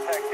contact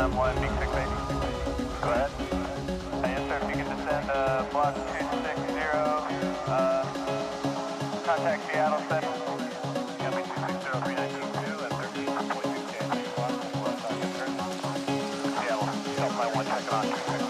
climb one, big. Go ahead. Uh, yes, sir. If you can descend uh, block two six zero, uh, contact Seattle Central. Copy two six zero three nine two two at thirteen point two K. Seattle, self line one, check on two.